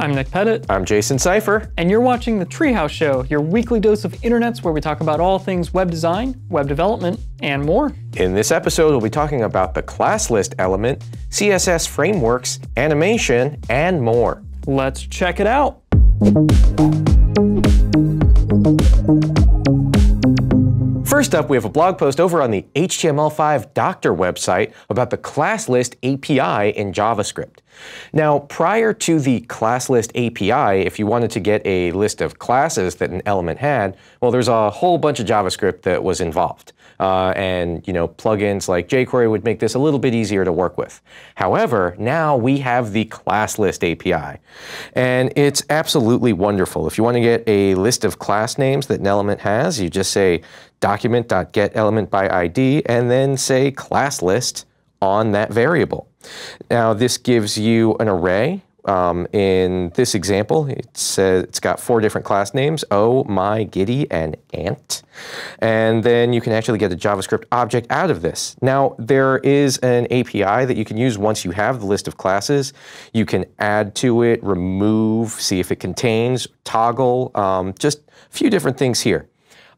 I'm Nick Pettit. I'm Jason Seifer. And you're watching The Treehouse Show, your weekly dose of internets where we talk about all things web design, web development, and more. In this episode, we'll be talking about the class list element, CSS frameworks, animation, and more. Let's check it out. First up, we have a blog post over on the HTML5 Doctor website about the class list API in JavaScript. Now, prior to the class list API, if you wanted to get a list of classes that an element had, well, there's a whole bunch of JavaScript that was involved. Uh, and you know, plugins like jQuery would make this a little bit easier to work with. However, now we have the class list API, and it's absolutely wonderful. If you want to get a list of class names that an element has, you just say document.getElementById and then say class list on that variable. Now this gives you an array. Um, in this example, it says it's got four different class names, oh, My, Giddy, and Ant. And then you can actually get a JavaScript object out of this. Now, there is an API that you can use once you have the list of classes. You can add to it, remove, see if it contains, toggle, um, just a few different things here.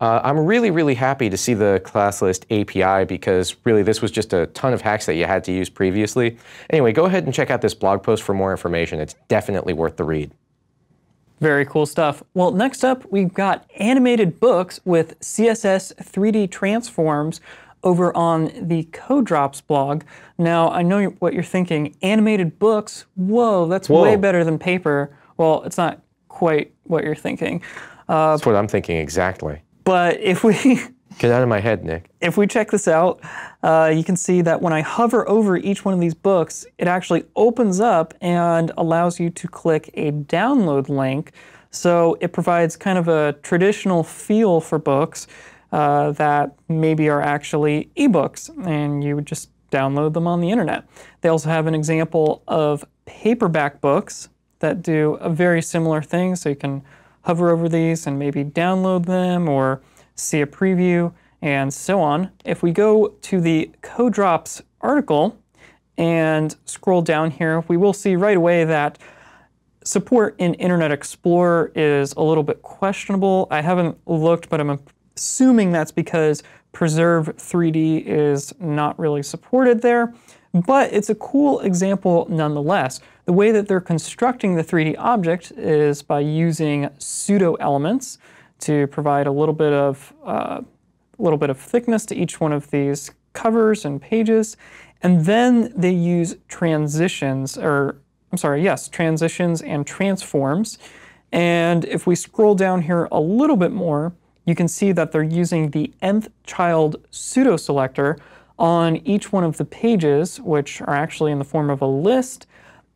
Uh, I'm really, really happy to see the class list API because really this was just a ton of hacks that you had to use previously. Anyway, go ahead and check out this blog post for more information. It's definitely worth the read. Very cool stuff. Well, next up, we've got animated books with CSS 3D transforms over on the Codrops blog. Now, I know what you're thinking. Animated books? Whoa, that's Whoa. way better than paper. Well, it's not quite what you're thinking. Uh, that's what I'm thinking exactly. But if we get out of my head, Nick. If we check this out, uh, you can see that when I hover over each one of these books, it actually opens up and allows you to click a download link. So it provides kind of a traditional feel for books uh, that maybe are actually ebooks, and you would just download them on the internet. They also have an example of paperback books that do a very similar thing, so you can hover over these and maybe download them or see a preview and so on. If we go to the Codrops article and scroll down here, we will see right away that support in Internet Explorer is a little bit questionable. I haven't looked, but I'm assuming that's because Preserve 3D is not really supported there. But it's a cool example nonetheless. The way that they're constructing the 3D object is by using pseudo elements to provide a little bit of uh, little bit of thickness to each one of these covers and pages. And then they use transitions, or I'm sorry, yes, transitions and transforms. And if we scroll down here a little bit more, you can see that they're using the nth child pseudo selector on each one of the pages, which are actually in the form of a list,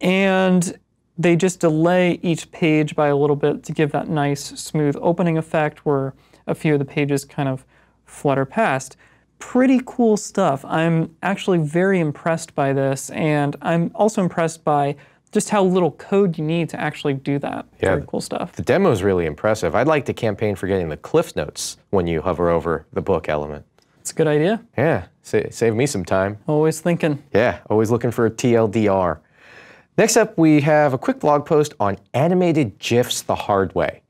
and they just delay each page by a little bit to give that nice smooth opening effect where a few of the pages kind of flutter past. Pretty cool stuff. I'm actually very impressed by this, and I'm also impressed by just how little code you need to actually do that. Yeah, Very cool stuff. The demo is really impressive. I'd like to campaign for getting the Cliff Notes when you hover over the book element. It's a good idea. Yeah, sa save me some time. Always thinking. Yeah, always looking for a TLDR. Next up, we have a quick blog post on animated GIFs the hard way.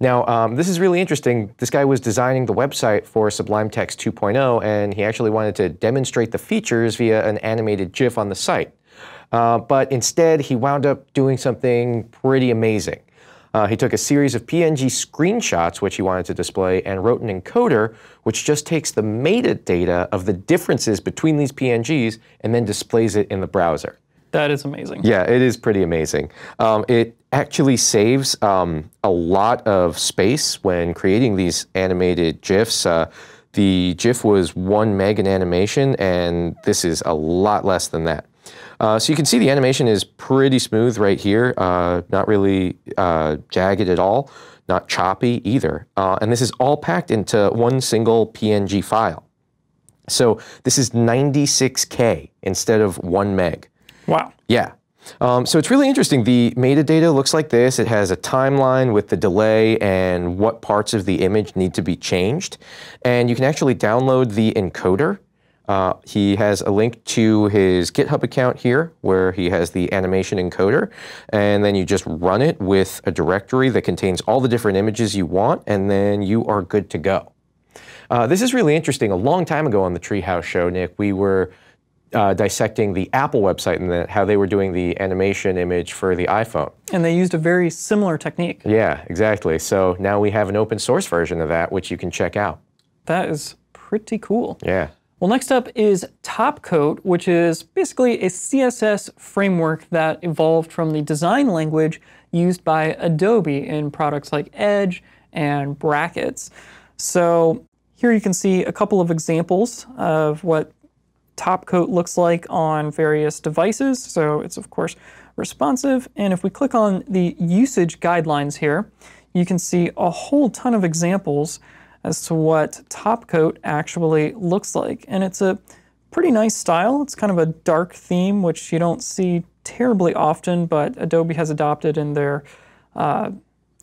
Now, um, this is really interesting. This guy was designing the website for Sublime Text 2.0, and he actually wanted to demonstrate the features via an animated GIF on the site. Uh, but instead, he wound up doing something pretty amazing. Uh, he took a series of PNG screenshots, which he wanted to display, and wrote an encoder, which just takes the metadata of the differences between these PNGs and then displays it in the browser. That is amazing. Yeah, it is pretty amazing. Um, it actually saves um, a lot of space when creating these animated GIFs. Uh, the GIF was one meg in animation, and this is a lot less than that. Uh, so you can see the animation is pretty smooth right here, uh, not really uh, jagged at all, not choppy either. Uh, and this is all packed into one single PNG file. So this is 96K instead of one meg. Wow. Yeah. Um, so it's really interesting. The metadata looks like this. It has a timeline with the delay and what parts of the image need to be changed. And you can actually download the encoder Uh, he has a link to his GitHub account here where he has the animation encoder. And then you just run it with a directory that contains all the different images you want, and then you are good to go. Uh, this is really interesting. A long time ago on the Treehouse show, Nick, we were uh, dissecting the Apple website and the, how they were doing the animation image for the iPhone. And they used a very similar technique. Yeah, exactly. So now we have an open source version of that, which you can check out. That is pretty cool. Yeah. Well, next up is Topcoat, which is basically a CSS framework that evolved from the design language used by Adobe in products like Edge and Brackets. So here you can see a couple of examples of what Topcoat looks like on various devices. So it's of course responsive. And if we click on the usage guidelines here, you can see a whole ton of examples as to what Topcoat actually looks like. And it's a pretty nice style. It's kind of a dark theme, which you don't see terribly often, but Adobe has adopted in their uh,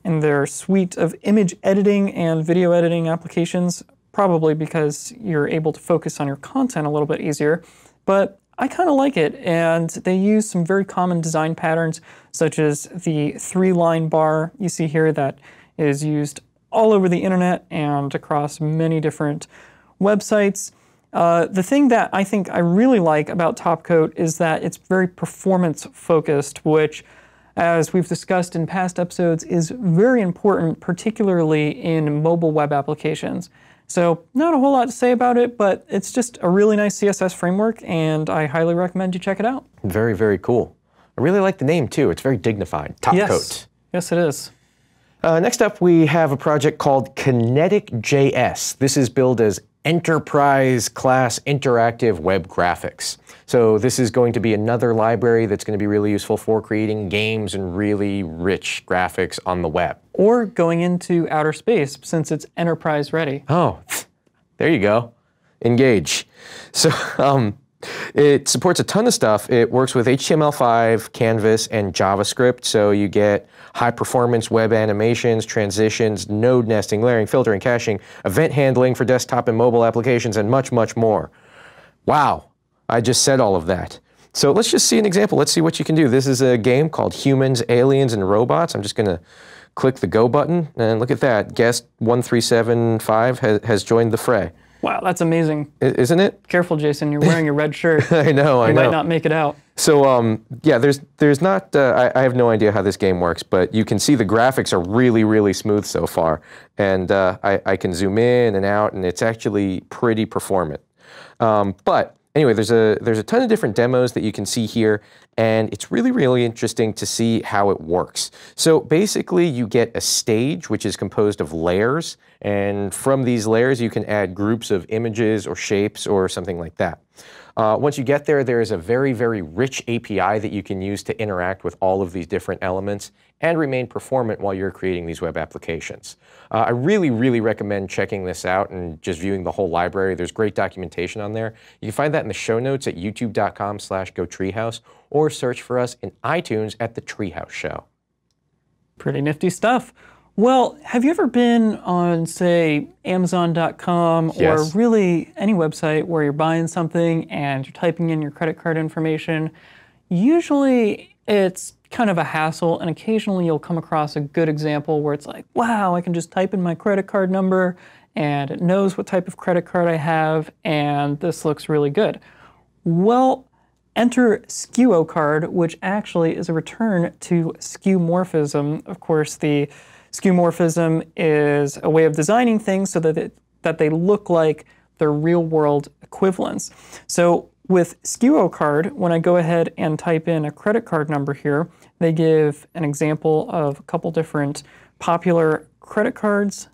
in their suite of image editing and video editing applications, probably because you're able to focus on your content a little bit easier. But I kind of like it, and they use some very common design patterns, such as the three-line bar you see here that is used all over the internet and across many different websites. Uh, the thing that I think I really like about Topcoat is that it's very performance focused, which, as we've discussed in past episodes, is very important, particularly in mobile web applications. So, not a whole lot to say about it, but it's just a really nice CSS framework, and I highly recommend you check it out. Very, very cool. I really like the name too. It's very dignified. Topcoat. Yes, yes, it is. Uh, next up, we have a project called Kinetic.js. This is billed as enterprise class interactive web graphics. So this is going to be another library that's going to be really useful for creating games and really rich graphics on the web. Or going into outer space since it's enterprise ready. Oh, there you go. Engage. So um, it supports a ton of stuff. It works with HTML5, Canvas, and JavaScript. So you get high performance web animations, transitions, node nesting, layering, filtering, caching, event handling for desktop and mobile applications, and much, much more. Wow, I just said all of that. So let's just see an example. Let's see what you can do. This is a game called Humans, Aliens, and Robots. I'm just going to click the go button, and look at that. Guest 1375 has, has joined the fray. Wow, that's amazing. I- Isn't it? Careful, Jason. You're wearing a red shirt. I know, I You know. might not make it out. So um, yeah, there's there's not. Uh, I, I have no idea how this game works, but you can see the graphics are really really smooth so far, and uh, I, I can zoom in and out, and it's actually pretty performant. Um, but anyway, there's a there's a ton of different demos that you can see here, and it's really really interesting to see how it works. So basically, you get a stage which is composed of layers, and from these layers you can add groups of images or shapes or something like that. Uh, once you get there, there is a very, very rich API that you can use to interact with all of these different elements and remain performant while you're creating these web applications. Uh, I really, really recommend checking this out and just viewing the whole library. There's great documentation on there. You can find that in the show notes at youtube.com slash gotreehouse or search for us in iTunes at The Treehouse Show. Pretty nifty stuff. Well, have you ever been on, say, Amazon.com Yes. or really any website where you're buying something and you're typing in your credit card information? Usually it's kind of a hassle, and occasionally you'll come across a good example where it's like, wow, I can just type in my credit card number and it knows what type of credit card I have, and this looks really good. Well, enter Skeuocard, which actually is a return to skeuomorphism. Of course, the skeuomorphism is a way of designing things so that it, that they look like their real-world equivalents. So with Skeuocard, when I go ahead and type in a credit card number here, they give an example of a couple different popular credit cards.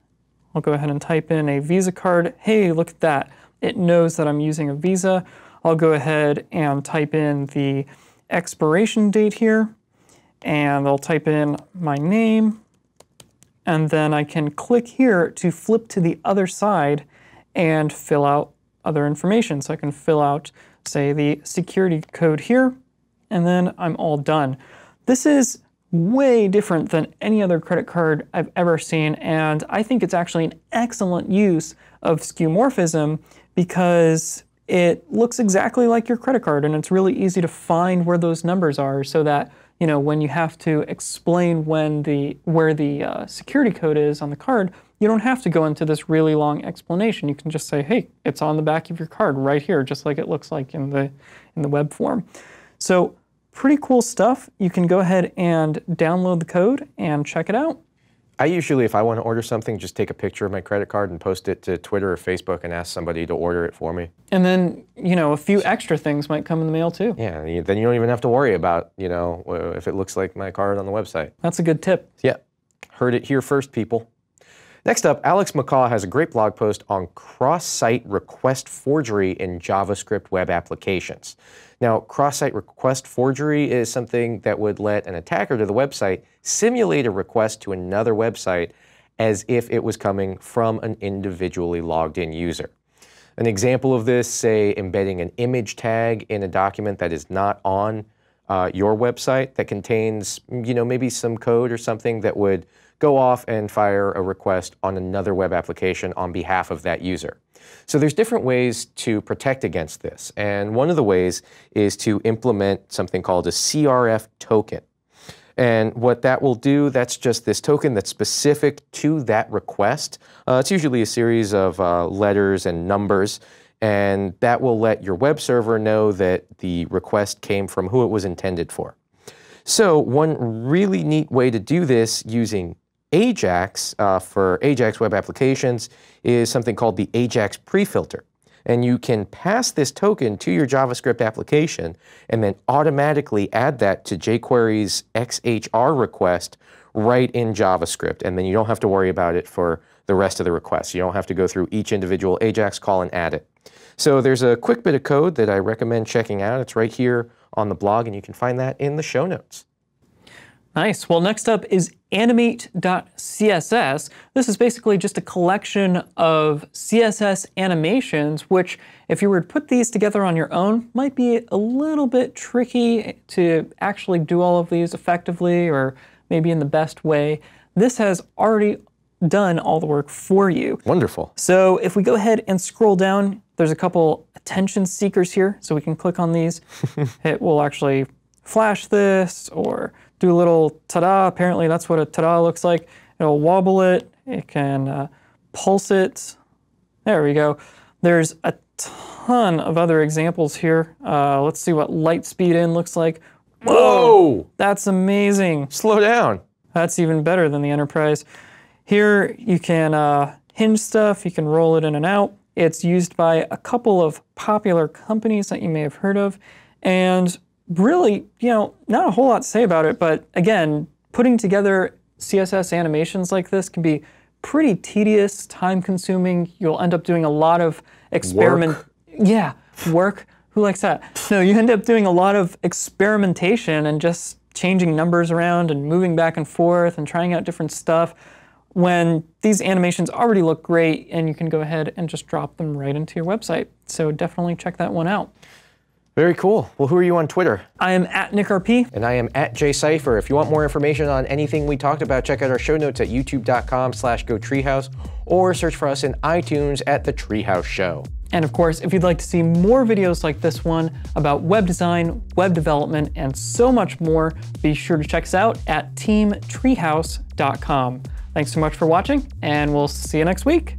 I'll go ahead and type in a Visa card. Hey, look at that. It knows that I'm using a Visa. I'll go ahead and type in the expiration date here, and I'll type in my name, and then I can click here to flip to the other side and fill out other information. So I can fill out, say, the security code here, and then I'm all done. This is way different than any other credit card I've ever seen, and I think it's actually an excellent use of skeuomorphism because it looks exactly like your credit card and it's really easy to find where those numbers are so that you know when you have to explain when the where the uh, security code is on the card you don't have to go into this really long explanation. You can just say hey it's on the back of your card right here just like it looks like in the in the web form. So pretty cool stuff. You can go ahead and download the code and check it out I usually, if I want to order something, just take a picture of my credit card and post it to Twitter or Facebook and ask somebody to order it for me. And then, you know, a few extra things might come in the mail too. Yeah, then you don't even have to worry about, you know, if it looks like my card on the website. That's a good tip. Yeah. Heard it here first, people. Next up, Alex MacCaw has a great blog post on cross-site request forgery in JavaScript web applications. Now, cross-site request forgery is something that would let an attacker to the website simulate a request to another website as if it was coming from an individually logged in user. An example of this, say embedding an image tag in a document that is not on uh, your website that contains, you know, maybe some code or something that would go off and fire a request on another web application on behalf of that user. So there's different ways to protect against this. And one of the ways is to implement something called a CRF token. And what that will do, that's just this token that's specific to that request. Uh, it's usually a series of uh, letters and numbers. And that will let your web server know that the request came from who it was intended for. So one really neat way to do this using Ajax uh, for Ajax web applications is something called the Ajax prefilter. And you can pass this token to your JavaScript application and then automatically add that to jQuery's XHR request right in JavaScript. And then you don't have to worry about it for the rest of the requests. You don't have to go through each individual Ajax call and add it. So there's a quick bit of code that I recommend checking out. It's right here on the blog, and you can find that in the show notes. Nice. Well, next up is animate.css. This is basically just a collection of CSS animations, which if you were to put these together on your own, might be a little bit tricky to actually do all of these effectively or maybe in the best way. This has already done all the work for you. Wonderful. So if we go ahead and scroll down, there's a couple attention seekers here. So we can click on these. it will actually flash this or do a little ta-da. Apparently that's what a ta-da looks like. It'll wobble it. It can uh, pulse it. There we go. There's a ton of other examples here. Uh, let's see what light speed in looks like. Whoa! Whoa! That's amazing. Slow down. That's even better than the Enterprise. Here you can uh, hinge stuff. You can roll it in and out. It's used by a couple of popular companies that you may have heard of. And really, you know, not a whole lot to say about it, but again, putting together CSS animations like this can be pretty tedious, time consuming. You'll end up doing a lot of experiment. Work. Yeah, work. Who likes that? No, you end up doing a lot of experimentation and just changing numbers around and moving back and forth and trying out different stuff when these animations already look great and you can go ahead and just drop them right into your website. So definitely check that one out. Very cool. Well, who are you on Twitter? I am at NickRP. And I am at JSeifer. If you want more information on anything we talked about, check out our show notes at youtube.com slash gotreehouse or search for us in iTunes at The Treehouse Show. And of course, if you'd like to see more videos like this one about web design, web development, and so much more, be sure to check us out at teamtreehouse.com. Thanks so much for watching, and we'll see you next week.